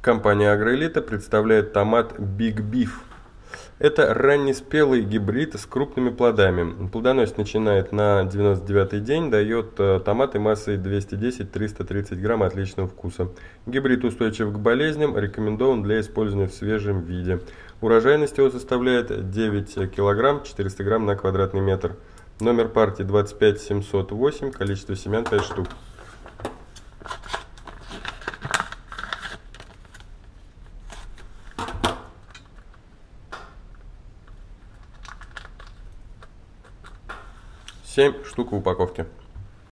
Компания Агроэлита представляет томат Big Beef. Это раннеспелый гибрид с крупными плодами. Плодоносить начинает на 99 день, дает э, томаты массой 210-330 грамм отличного вкуса. Гибрид устойчив к болезням, рекомендован для использования в свежем виде. Урожайность его составляет 9 килограмм 400 грамм на квадратный метр. Номер партии 25708, количество семян 5 штук. Семь штук в упаковке.